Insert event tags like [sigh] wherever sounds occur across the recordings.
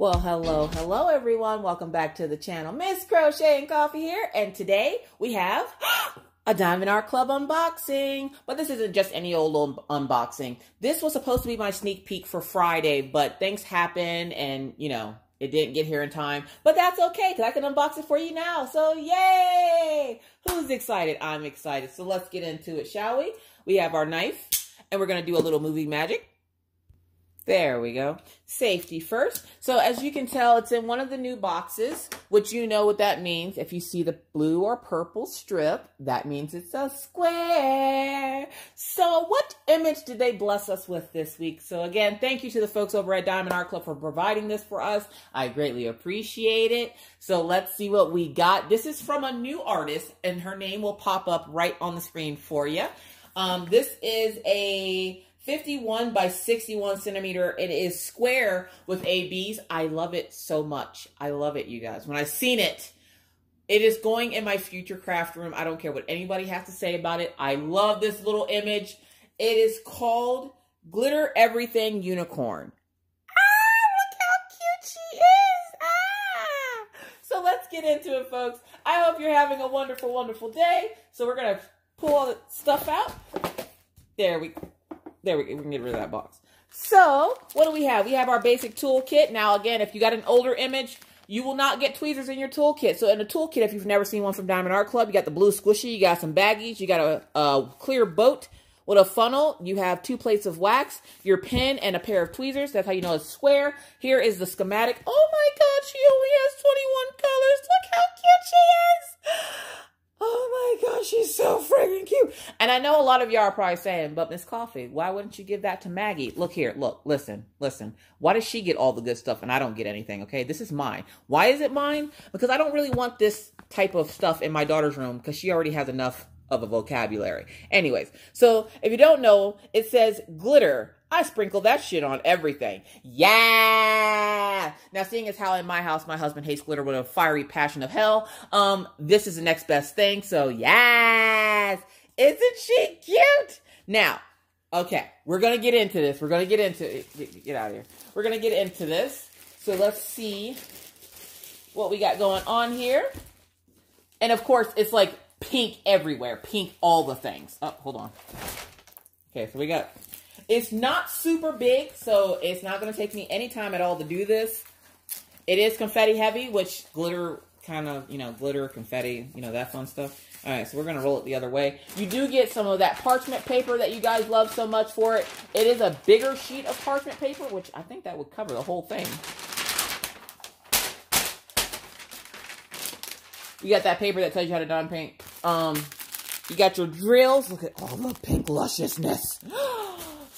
Well, hello, hello everyone. Welcome back to the channel. Miss Crochet and Coffee here. And today we have [gasps] a Diamond Art Club unboxing. But this isn't just any old unboxing. This was supposed to be my sneak peek for Friday, but things happened and, you know, it didn't get here in time. But that's okay because I can unbox it for you now. So yay! Who's excited? I'm excited. So let's get into it, shall we? We have our knife and we're going to do a little movie magic. There we go. Safety first. So as you can tell, it's in one of the new boxes, which you know what that means. If you see the blue or purple strip, that means it's a square. So what image did they bless us with this week? So again, thank you to the folks over at Diamond Art Club for providing this for us. I greatly appreciate it. So let's see what we got. This is from a new artist, and her name will pop up right on the screen for you. Um, this is a 51 by 61 centimeter. It is square with ABs. I love it so much. I love it, you guys. When I seen it, it is going in my future craft room. I don't care what anybody has to say about it. I love this little image. It is called Glitter Everything Unicorn. Ah, look how cute she is. Ah. So let's get into it, folks. I hope you're having a wonderful, wonderful day. So we're going to pull all the stuff out. There we go. There we, we can get rid of that box. So, what do we have? We have our basic toolkit. Now, again, if you got an older image, you will not get tweezers in your toolkit. So in the toolkit, if you've never seen one from Diamond Art Club, you got the blue squishy, you got some baggies, you got a, a clear boat with a funnel. You have two plates of wax, your pen, and a pair of tweezers. That's how you know it's square. Here is the schematic. Oh my god, she only has 21 colors. Look how cute she is. Oh my gosh, she's so freaking cute. And I know a lot of y'all are probably saying, but Miss Coffee, why wouldn't you give that to Maggie? Look here, look, listen, listen. Why does she get all the good stuff and I don't get anything, okay? This is mine. Why is it mine? Because I don't really want this type of stuff in my daughter's room because she already has enough of a vocabulary. Anyways, so if you don't know, it says glitter I sprinkle that shit on everything. Yeah. Now, seeing as how in my house my husband hates glitter with a fiery passion of hell, um, this is the next best thing. So yes, isn't she cute? Now, okay, we're gonna get into this. We're gonna get into it. Get out of here. We're gonna get into this. So let's see what we got going on here. And of course, it's like pink everywhere, pink all the things. Oh, hold on. Okay, so we got it's not super big, so it's not going to take me any time at all to do this. It is confetti heavy, which glitter kind of, you know, glitter, confetti, you know, that fun stuff. All right, so we're going to roll it the other way. You do get some of that parchment paper that you guys love so much for it. It is a bigger sheet of parchment paper, which I think that would cover the whole thing. You got that paper that tells you how to dye paint. Um, you got your drills. Look at all the pink lusciousness. [gasps]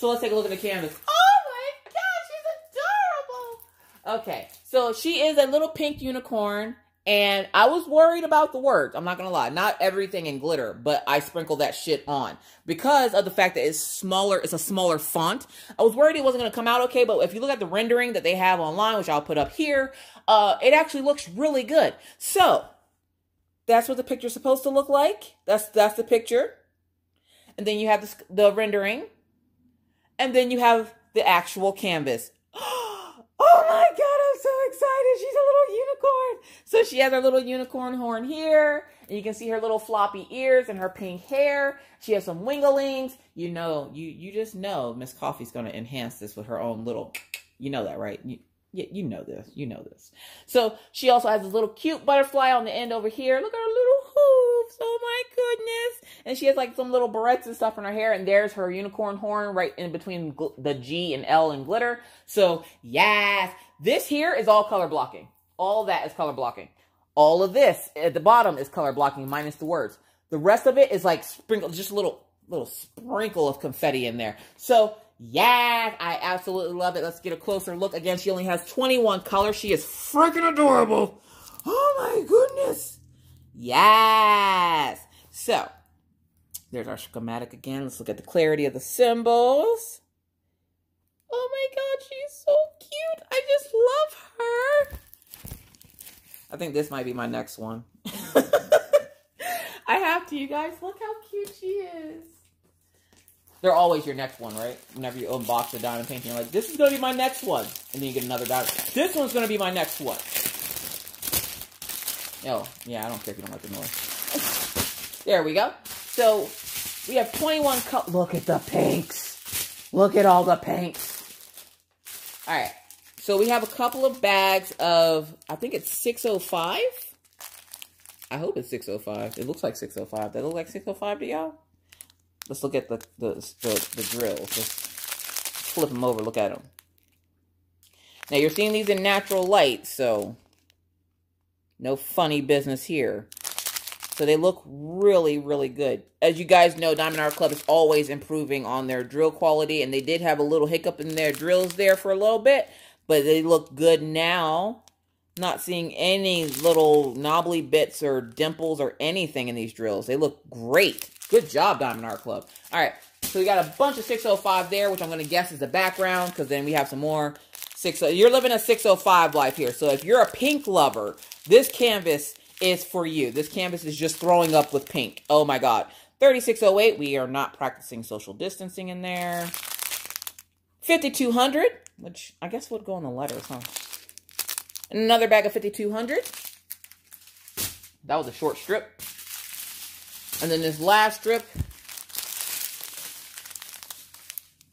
So let's take a look at the canvas. Oh my gosh, she's adorable. Okay, so she is a little pink unicorn. And I was worried about the words. I'm not going to lie. Not everything in glitter, but I sprinkled that shit on because of the fact that it's smaller. It's a smaller font. I was worried it wasn't going to come out okay, but if you look at the rendering that they have online, which I'll put up here, uh, it actually looks really good. So that's what the picture's supposed to look like. That's, that's the picture. And then you have the, the rendering. And then you have the actual canvas. [gasps] Oh my God, I'm so excited. She's a little unicorn. So she has her little unicorn horn here. And you can see her little floppy ears and her pink hair. She has some winglings. You know, you, you just know Miss Coffee's going to enhance this with her own little, [tsk] you know that, right? You, yeah, you know this. You know this. So she also has a little cute butterfly on the end over here. Look at her little Oh my goodness. And she has like some little barrettes and stuff in her hair. And there's her unicorn horn right in between the G and L and glitter. So yes, this here is all color blocking. All that is color blocking. All of this at the bottom is color blocking minus the words. The rest of it is like sprinkled, just a little, little sprinkle of confetti in there. So yeah, I absolutely love it. Let's get a closer look. Again, she only has 21 colors. She is freaking adorable. Oh my goodness. Yes. So, there's our schematic again. Let's look at the clarity of the symbols. Oh my god, she's so cute. I just love her. I think this might be my next one. [laughs] I have to, you guys. Look how cute she is. they're always your next one, right? Whenever you unbox a diamond painting, you're like, this is going to be my next one. And then you get another diamond. This one's going to be my next one. Oh, yeah, I don't care if you don't like the noise. there we go. So, we have 21 cup. Look at the pinks. Look at all the pinks. All right. So, we have a couple of bags of, I think it's 605. I hope it's 605. It looks like 605. That look like 605 to y'all? Let's look at the, the, the, the drills. Let's flip them over. Look at them. Now, you're seeing these in natural light, so no funny business here. So they look really, really good. As you guys know, Diamond Art Club is always improving on their drill quality, and they did have a little hiccup in their drills there for a little bit, but they look good now. Not seeing any little knobbly bits or dimples or anything in these drills. They look great. Good job, Diamond Art Club. All right, so we got a bunch of 605 there, which I'm going to guess is the background, because then we have some more. Six, you're living a 605 life here. So if you're a pink lover, this canvas is for you. This canvas is just throwing up with pink. Oh my God. 3608, we are not practicing social distancing in there. 5200, which I guess would go on the letters, huh? Another bag of 5200. That was a short strip. And then this last strip,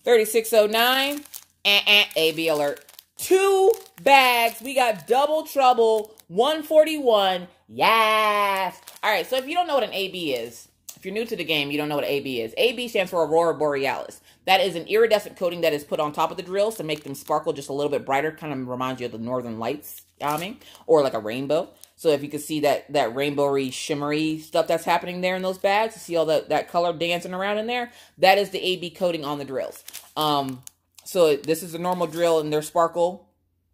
3609, eh, eh, AB alert. Two bags. We got double trouble, 141. Yes. All right, so if you don't know what an AB is, if you're new to the game, you don't know what AB is. AB stands for Aurora Borealis. That is an iridescent coating that is put on top of the drills to make them sparkle just a little bit brighter. Kind of reminds you of the northern lights, I mean, or like a rainbow. So if you can see that that rainbowy, shimmery stuff that's happening there in those bags, see all that, that color dancing around in there, that is the AB coating on the drills. Um, so this is a normal drill and they're sparkle.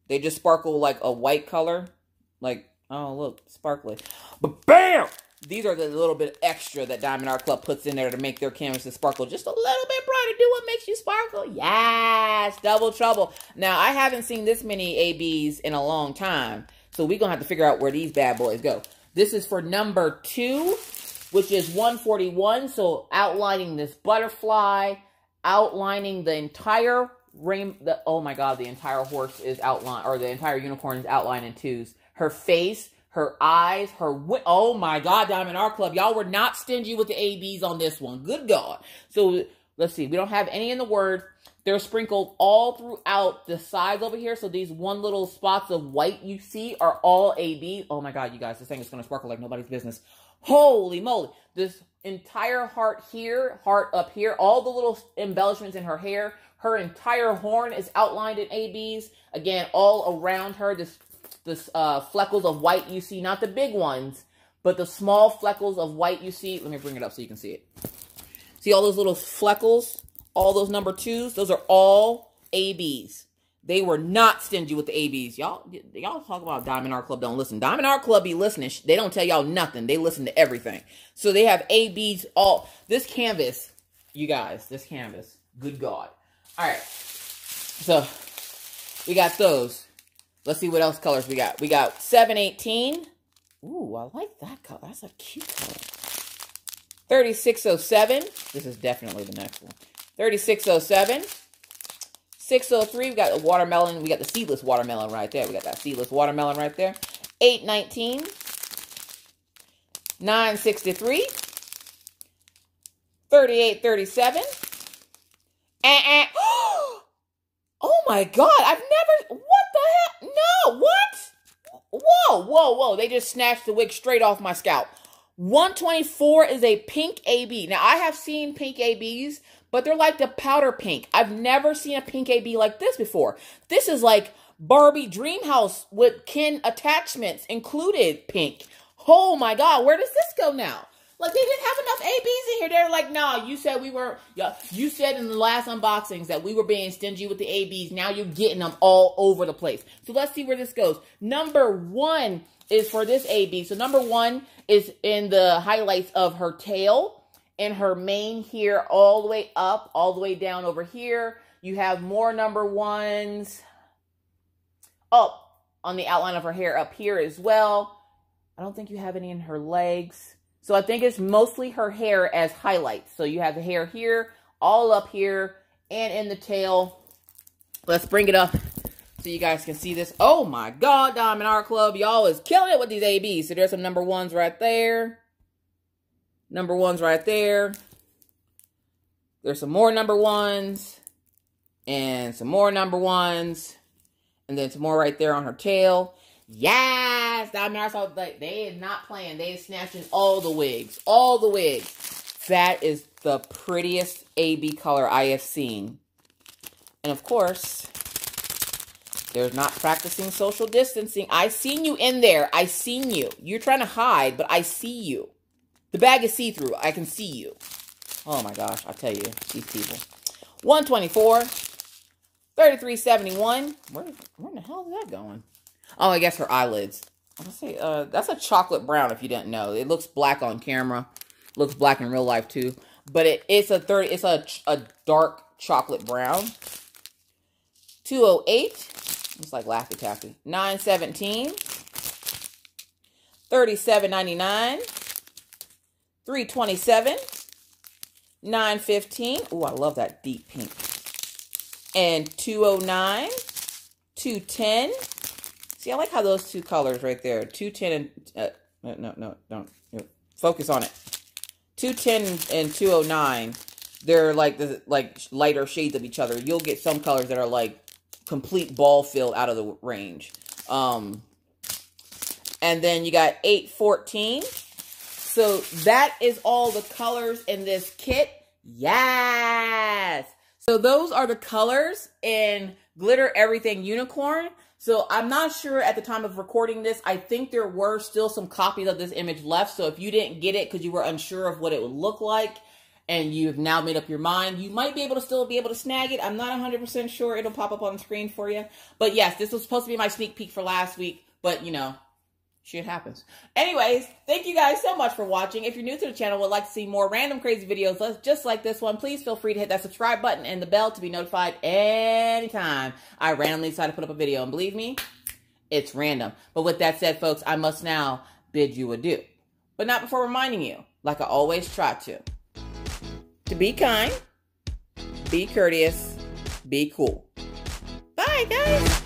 They just sparkle like a white color. Like, oh, look, sparkly. But bam! These are the little bit extra that Diamond Art Club puts in there to make their canvases sparkle just a little bit brighter. Do what makes you sparkle. Yes, double trouble. Now, I haven't seen this many ABs in a long time. So we're going to have to figure out where these bad boys go. This is for number two, which is 141. So outlining this butterfly, outlining the entire rain. The, oh my God, the entire horse is outlined, or the entire unicorn is outlined in twos. Her face, her eyes, her oh my God, Diamond Art Club, y'all were not stingy with the ABs on this one. Good God. So let's see, we don't have any in the word. They're sprinkled all throughout the sides over here. So these one little spots of white you see are all AB. Oh my God, you guys, this thing is going to sparkle like nobody's business. Holy moly. This entire heart here, heart up here, all the little embellishments in her hair, her entire horn is outlined in ABs. Again, all around her, this, this uh, fleckles of white you see, not the big ones, but the small fleckles of white you see. Let me bring it up so you can see it. See all those little fleckles? all those number twos, those are all ABs. They were not stingy with the ABs. Y'all, y'all talk about Diamond Art Club don't listen. Diamond Art Club be listening. They don't tell y'all nothing. They listen to everything. So they have ABs all. This canvas, you guys, this canvas. Good God. All right. So we got those. Let's see what else colors we got. We got 718. Ooh, I like that color. That's a cute color. 3607. This is definitely the next one. 3607. 603, we got the watermelon. We got the seedless watermelon right there. We got that seedless watermelon right there. 819. 963. 3837. And, eh, and eh. Oh my god, I've never what the heck? No, what? Whoa, whoa, whoa. They just snatched the wig straight off my scalp. 124 is a pink AB. Now, I have seen pink ABs, but they're like the powder pink. I've never seen a pink AB like this before. This is like Barbie Dreamhouse with Ken attachments included pink. Oh my God, where does this go now? Like they didn't have enough ABs in here. They're like, nah, you said we were, yeah, you said in the last unboxings that we were being stingy with the ABs. Now you're getting them all over the place. So let's see where this goes. Number one is for this AB. So number one is in the highlights of her tail and her mane here all the way up, all the way down over here. You have more number ones up on the outline of her hair up here as well. I don't think you have any in her legs. So I think it's mostly her hair as highlights. So you have the hair here, all up here and in the tail. Let's bring it up so you guys can see this. Oh my God, Diamond Art Club. Y'all is killing it with these ABs. So there's some number ones right there. Number ones right there. There's some more number ones. And some more number ones. And then some more right there on her tail. Yes! Diamond Art Club, they is not playing. They is snatching all the wigs. All the wigs. That is the prettiest AB color I have seen. And of course, there's not practicing social distancing. I seen you in there. I seen you. You're trying to hide, but I see you. The bag is see-through. I can see you. Oh my gosh, I tell you, these people. 124, 3371. Where, where in the hell is that going? Oh, I guess her eyelids. I say, uh, that's a chocolate brown if you didn't know. It looks black on camera. Looks black in real life too. But it, it's a 30, it's a, a dark chocolate brown. 208. It's like Laffy Taffy. 917. 37.99. 327. 915. Oh, I love that deep pink. And 209. 210. See, I like how those two colors right there. 210 and... Uh, no, no, don't. Focus on it. 210 and 209 they're like the like lighter shades of each other. You'll get some colors that are like complete ball fill out of the range. Um, and then you got 814. So that is all the colors in this kit. Yes. So those are the colors in Glitter Everything Unicorn. So I'm not sure at the time of recording this. I think there were still some copies of this image left. So if you didn't get it because you were unsure of what it would look like, and you've now made up your mind, you might be able to still be able to snag it. I'm not 100% sure it'll pop up on the screen for you. But yes, this was supposed to be my sneak peek for last week, but you know, shit happens. Anyways, thank you guys so much for watching. If you're new to the channel would like to see more random crazy videos just like this one, please feel free to hit that subscribe button and the bell to be notified anytime I randomly decide to put up a video. And believe me, it's random. But with that said, folks, I must now bid you adieu. But not before reminding you, like I always try to to be kind, be courteous, be cool. Bye, guys.